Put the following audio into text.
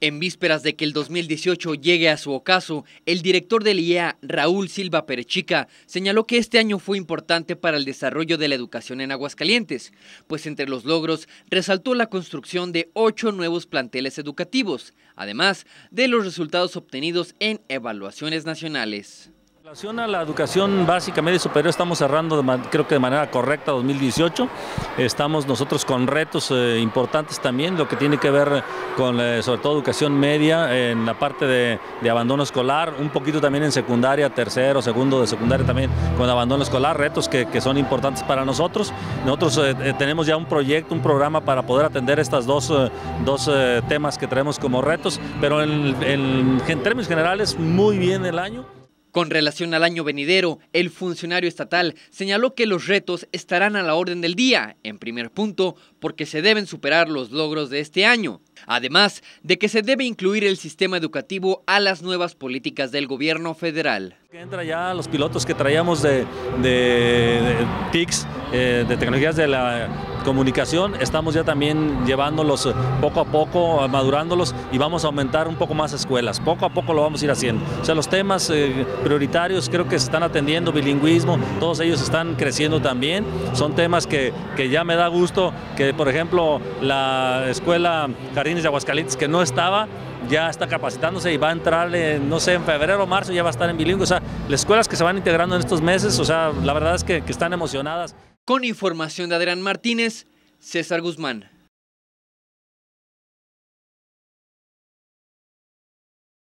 En vísperas de que el 2018 llegue a su ocaso, el director del IEA, Raúl Silva Perechica, señaló que este año fue importante para el desarrollo de la educación en Aguascalientes, pues entre los logros resaltó la construcción de ocho nuevos planteles educativos, además de los resultados obtenidos en evaluaciones nacionales. En relación a la educación básica, media y superior, estamos cerrando creo que de manera correcta 2018. Estamos nosotros con retos eh, importantes también, lo que tiene que ver con eh, sobre todo educación media, en la parte de, abandono escolar, un poquito también en secundaria, tercero, segundo de secundaria también con abandono escolar, retos que, son importantes para nosotros. Nosotros eh, tenemos ya un proyecto, un programa para poder atender estos dos, dos temas que traemos como retos, pero en términos generales muy bien el año. Con relación al año venidero, el funcionario estatal señaló que los retos estarán a la orden del día, en primer punto, porque se deben superar los logros de este año, además de que se debe incluir el sistema educativo a las nuevas políticas del gobierno federal. Entra ya los pilotos que traíamos de, TICs, eh, de tecnologías de la comunicación, estamos ya también llevándolos poco a poco, madurándolos y vamos a aumentar un poco más escuelas. Poco a poco lo vamos a ir haciendo. O sea, los temas eh, prioritarios creo que se están atendiendo, bilingüismo, todos ellos están creciendo también. Son temas que, que ya me da gusto que, por ejemplo, la escuela Jardines de Aguascalientes, que no estaba, ya está capacitándose y va a entrar, no sé, en febrero o marzo ya va a estar en bilingüe. O sea, las escuelas que se van integrando en estos meses, o sea, la verdad es que, que están emocionadas. Con información de Adrián Martínez, César Guzmán.